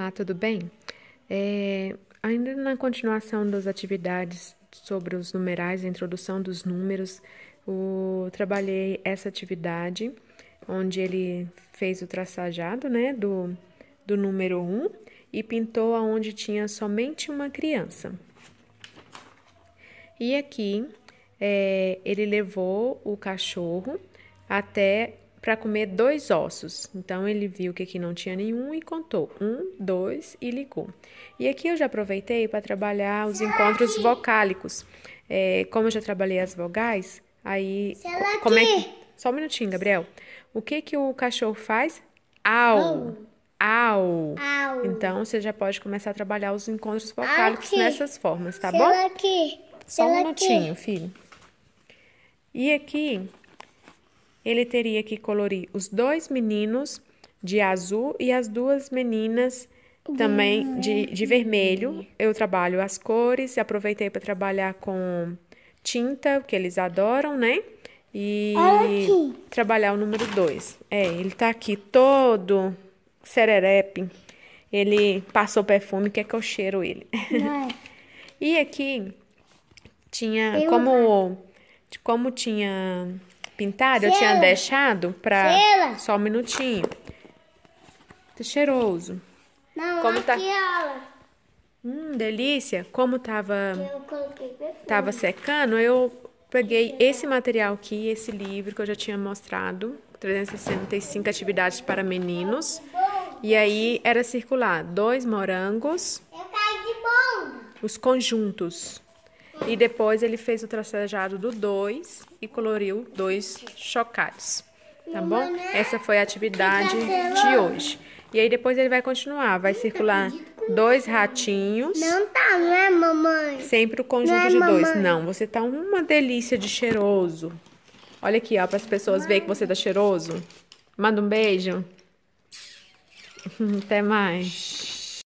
Olá, tudo bem? É, ainda na continuação das atividades sobre os numerais, a introdução dos números, o, trabalhei essa atividade, onde ele fez o traçajado né, do, do número 1 e pintou aonde tinha somente uma criança. E aqui é, ele levou o cachorro até para comer dois ossos. Então ele viu que aqui não tinha nenhum e contou um, dois e ligou. E aqui eu já aproveitei para trabalhar os encontros vocálicos. É, como eu já trabalhei as vogais, aí como é que... só um minutinho, Gabriel. O que que o cachorro faz? Au. Au. Au. Então você já pode começar a trabalhar os encontros vocálicos aqui. nessas formas, tá bom? Aqui. Só um minutinho, filho. E aqui ele teria que colorir os dois meninos de azul e as duas meninas também de, de vermelho. Eu trabalho as cores, aproveitei para trabalhar com tinta, que eles adoram, né? E trabalhar o número 2. É, ele tá aqui todo sererepe. Ele passou perfume, quer que eu cheiro ele. É. e aqui tinha, como, como tinha pintado, eu tinha deixado pra... Só um minutinho. Tá cheiroso. Não, Como tá... Hum, delícia. Como tava... Tava secando, eu peguei esse material aqui, esse livro que eu já tinha mostrado. 365 atividades para meninos. E aí era circular dois morangos. Os conjuntos. E depois ele fez o tracejado do 2 e coloriu dois chocalhos. Tá bom? Essa foi a atividade de hoje. E aí depois ele vai continuar, vai circular dois ratinhos. Não tá, não é, mamãe? Sempre o conjunto de dois. Não, você tá uma delícia de cheiroso. Olha aqui, ó, para as pessoas verem que você tá cheiroso. Manda um beijo. Até mais.